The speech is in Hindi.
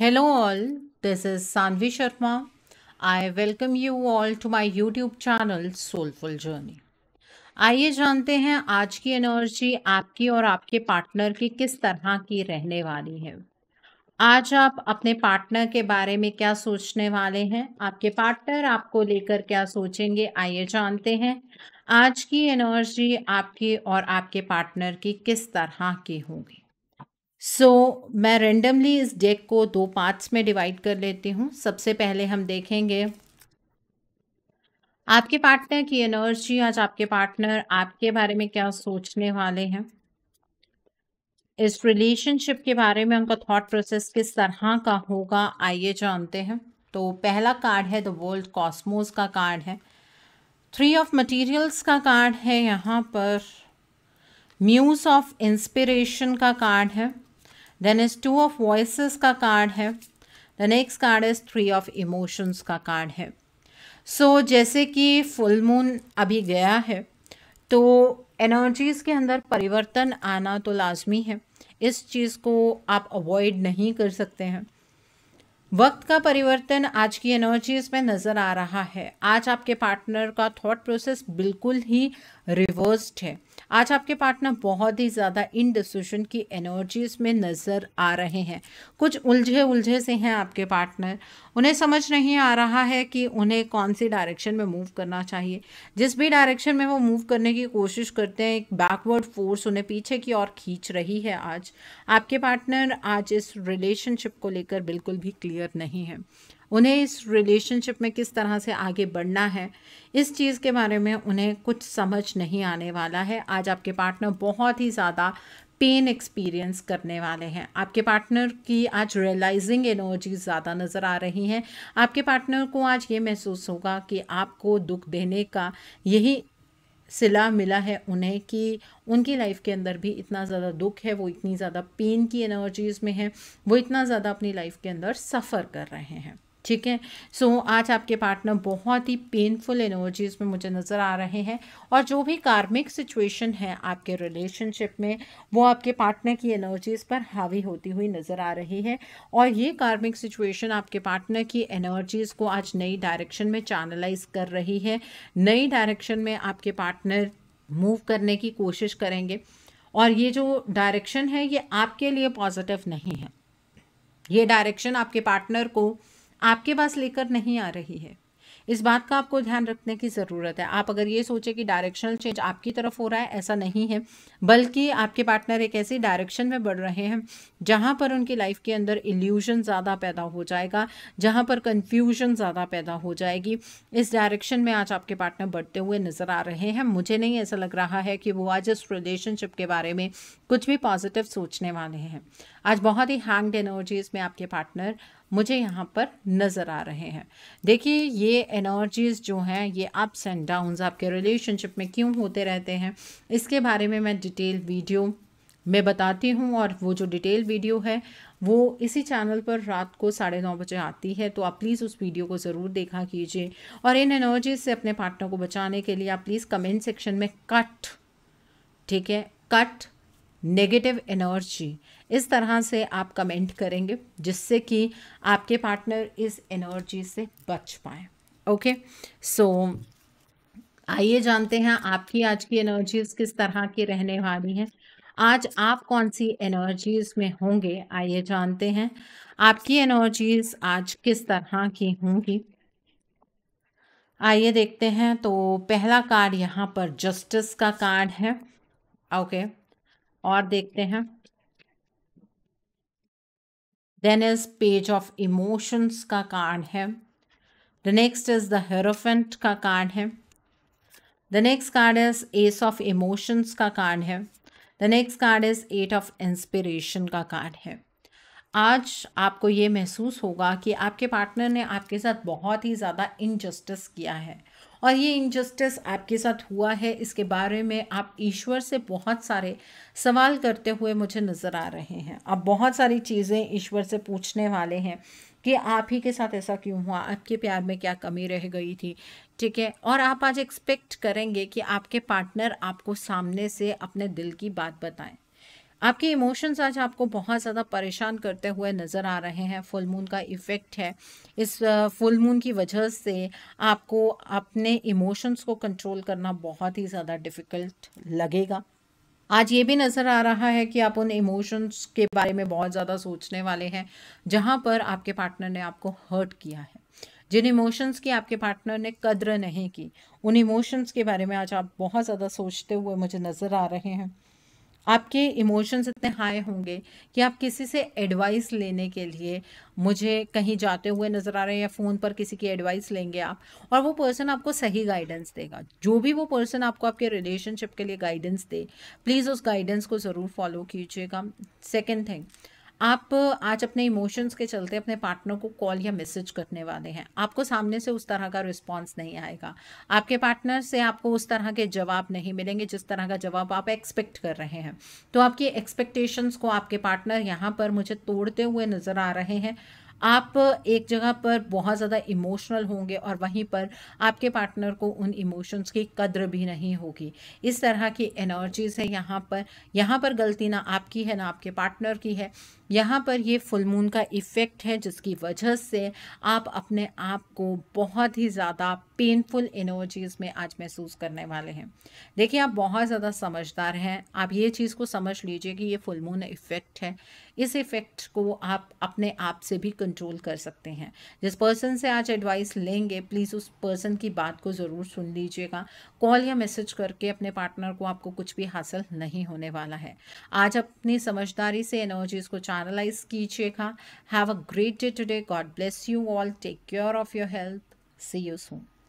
Hello, all. This is Sanvi Sharma. I welcome you all to my YouTube channel Soulful Journey. आइए जानते हैं आज की एनर्जी आपकी और आपके पार्टनर की किस तरह की रहने वाली है आज आप अपने पार्टनर के बारे में क्या सोचने वाले हैं आपके पार्टनर आपको लेकर क्या सोचेंगे आइए जानते हैं आज की एनर्जी आपकी और आपके पार्टनर की किस तरह की होगी सो so, मैं रेंडमली इस डेक को दो पार्ट्स में डिवाइड कर लेती हूँ। सबसे पहले हम देखेंगे। आपके पार्टनर की एनर्जी आज आपके पार्टनर आपके बारे में क्या सोचने वाले हैं? इस रिलेशनशिप के बारे में उनका थॉट प्रोसेस किस तरह का होगा आइए जानते हैं। तो पहला कार्ड है द वर्ल्ड कॉस्मोस का कार्ड है। थ्री ऑफ़ मटेरियल्स का कार्ड है यहाँ पर। म्यूज ऑफ़ इंस्पिरेशन का कार्ड है। Then is two of voices का कार्ड है the next card is three of emotions का कार्ड है सो so, जैसे कि फुल मून अभी गया है तो एनर्जीज़ के अंदर परिवर्तन आना तो लाजमी है। इस चीज़ को आप अवॉइड नहीं कर सकते हैं। वक्त का परिवर्तन आज की एनर्जीज में नज़र आ रहा है। आज आपके पार्टनर का थॉट प्रोसेस बिल्कुल ही रिवर्स्ड है। आज आपके पार्टनर बहुत ही ज़्यादा इन डिसीज़न की एनर्जीज में नज़र आ रहे हैं। कुछ उलझे उलझे से हैं आपके पार्टनर उन्हें समझ नहीं आ रहा है कि उन्हें कौन सी डायरेक्शन में मूव करना चाहिए। जिस भी डायरेक्शन में वो मूव करने की कोशिश करते हैं, एक बैकवर्ड फोर्स उन्हें पीछे की ओर खींच रही है आज। आपके पार्टनर आज इस रिलेशनशिप को लेकर बिल्कुल भी क्लियर नहीं है। उन्हें इस रिलेशनशिप में किस तरह से आगे बढ़ना है, इस चीज़ के बारे में उन्हें कुछ समझ नहीं आने वाला है। आज आपके पार्टनर बहुत ही ज़्यादा पेन एक्सपीरियंस करने वाले हैं। आपके पार्टनर की आज रियलाइजिंग एनर्जी ज़्यादा नज़र आ रही हैं। आपके पार्टनर को आज ये महसूस होगा कि आपको दुख देने का यही सिला मिला है उन्हें कि उनकी लाइफ के अंदर भी इतना ज़्यादा दुख है, वो इतनी ज़्यादा पेन की एनर्जीज़ में है, वो इतना ज़्यादा अपनी लाइफ के अंदर सफ़र कर रहे हैं। ठीक है? सो so, आज आपके पार्टनर बहुत ही पेनफुल एनर्जीज में मुझे नज़र आ रहे हैं और जो भी कार्मिक सिचुएशन है आपके रिलेशनशिप में वो आपके पार्टनर की एनर्जीज पर हावी होती हुई नज़र आ रही है और ये कार्मिक सिचुएशन आपके पार्टनर की एनर्जीज को आज नई डायरेक्शन में चैनलाइज कर रही है। नई डायरेक्शन में आपके पार्टनर मूव करने की कोशिश करेंगे और ये जो डायरेक्शन है ये आपके लिए पॉजिटिव नहीं है। ये डायरेक्शन आपके पार्टनर को आपके पास लेकर नहीं आ रही है। इस बात का आपको ध्यान रखने की ज़रूरत है। आप अगर ये सोचें कि डायरेक्शनल चेंज आपकी तरफ़ हो रहा है, ऐसा नहीं है। बल्कि आपके पार्टनर एक ऐसी डायरेक्शन में बढ़ रहे हैं, जहाँ पर उनकी लाइफ के अंदर इल्यूजन ज़्यादा पैदा हो जाएगा, जहाँ पर कन्फ्यूज़न ज़्यादा पैदा हो जाएगी। इस डायरेक्शन में आज आपके पार्टनर बढ़ते हुए नज़र आ रहे हैं। मुझे नहीं ऐसा लग रहा है कि वो आज इस रिलेशनशिप के बारे में कुछ भी पॉजिटिव सोचने वाले हैं। आज बहुत ही हैंग्ड एनर्जीज में आपके पार्टनर मुझे यहाँ पर नज़र आ रहे हैं। देखिए, ये एनर्जीज़ जो हैं, ये अप्स एंड डाउन्स आपके रिलेशनशिप में क्यों होते रहते हैं, इसके बारे में मैं डिटेल वीडियो में बताती हूँ और वो जो डिटेल वीडियो है, वो इसी चैनल पर रात को साढ़े नौ बजे आती है तो आप प्लीज़ उस वीडियो को ज़रूर देखा कीजिए। और इन एनर्जीज से अपने पार्टनर को बचाने के लिए आप प्लीज़ कमेंट सेक्शन में कट ठीक है? कट नेगेटिव एनर्जी इस तरह से आप कमेंट करेंगे, जिससे कि आपके पार्टनर इस एनर्जी से बच पाए। ओके सो आइए जानते हैं आपकी आज की एनर्जीज किस तरह की रहने वाली हैं। आज आप कौन सी एनर्जीज में होंगे, आइए जानते हैं। आपकी एनर्जीज आज किस तरह की होंगी? आइए देखते हैं। तो पहला कार्ड यहाँ पर जस्टिस का कार्ड है। ओके और देखते हैं। Then is page of emotions का कार्ड है the next is the hierophant का कार्ड है the next card is ace of emotions का कार्ड है the next card is eight of inspiration का कार्ड है आज आपको ये महसूस होगा कि आपके पार्टनर ने आपके साथ बहुत ही ज़्यादा इनजस्टिस किया है। और ये इनजस्टिस आपके साथ हुआ है, इसके बारे में आप ईश्वर से बहुत सारे सवाल करते हुए मुझे नज़र आ रहे हैं। आप बहुत सारी चीज़ें ईश्वर से पूछने वाले हैं कि आप ही के साथ ऐसा क्यों हुआ? आपके प्यार में क्या कमी रह गई थी? ठीक है? और आप आज एक्सपेक्ट करेंगे कि आपके पार्टनर आपको सामने से अपने दिल की बात बताएँ। आपके इमोशंस आज आपको बहुत ज़्यादा परेशान करते हुए नज़र आ रहे हैं। फुल मून का इफ़ेक्ट है। इस फुल मून की वजह से आपको अपने इमोशंस को कंट्रोल करना बहुत ही ज़्यादा डिफ़िकल्ट लगेगा। आज ये भी नज़र आ रहा है कि आप उन इमोशंस के बारे में बहुत ज़्यादा सोचने वाले हैं, जहाँ पर आपके पार्टनर ने आपको हर्ट किया है। जिन इमोशंस की आपके पार्टनर ने कद्र नहीं की, उन इमोशंस के बारे में आज आप बहुत ज़्यादा सोचते हुए मुझे नज़र आ रहे हैं। आपके इमोशंस इतने हाई होंगे कि आप किसी से एडवाइस लेने के लिए मुझे कहीं जाते हुए नज़र आ रहे हैं या फ़ोन पर किसी की एडवाइस लेंगे आप, और वो पर्सन आपको सही गाइडेंस देगा। जो भी वो पर्सन आपको आपके रिलेशनशिप के लिए गाइडेंस दे प्लीज़ उस गाइडेंस को ज़रूर फॉलो कीजिएगा। सेकेंड थिंग आप आज अपने इमोशंस के चलते अपने पार्टनर को कॉल या मैसेज करने वाले हैं। आपको सामने से उस तरह का रिस्पांस नहीं आएगा। आपके पार्टनर से आपको उस तरह के जवाब नहीं मिलेंगे, जिस तरह का जवाब आप एक्सपेक्ट कर रहे हैं। तो आपकी एक्सपेक्टेशंस को आपके पार्टनर यहाँ पर मुझे तोड़ते हुए नज़र आ रहे हैं। आप एक जगह पर बहुत ज़्यादा इमोशनल होंगे और वहीं पर आपके पार्टनर को उन इमोशंस की कद्र भी नहीं होगी। इस तरह की एनर्जीज है यहाँ पर। यहाँ पर गलती ना आपकी है, ना आपके पार्टनर की है। यहाँ पर ये फुल मून का इफ़ेक्ट है, जिसकी वजह से आप अपने आप को बहुत ही ज़्यादा पेनफुल एनर्जीज़ में आज महसूस करने वाले हैं। देखिए, आप बहुत ज़्यादा समझदार हैं। आप ये चीज़ को समझ लीजिए कि ये फुल मून इफ़ेक्ट है। इस इफ़ेक्ट को आप अपने आप से भी कंट्रोल कर सकते हैं। जिस पर्सन से आज एडवाइस लेंगे प्लीज़ उस पर्सन की बात को ज़रूर सुन लीजिएगा। कॉल या मैसेज करके अपने पार्टनर को आपको कुछ भी हासिल नहीं होने वाला है। आज अपनी समझदारी से एनर्जीज़ को चैनलाइज कीजिएगा have a great day today God bless you all take care of your health see you soon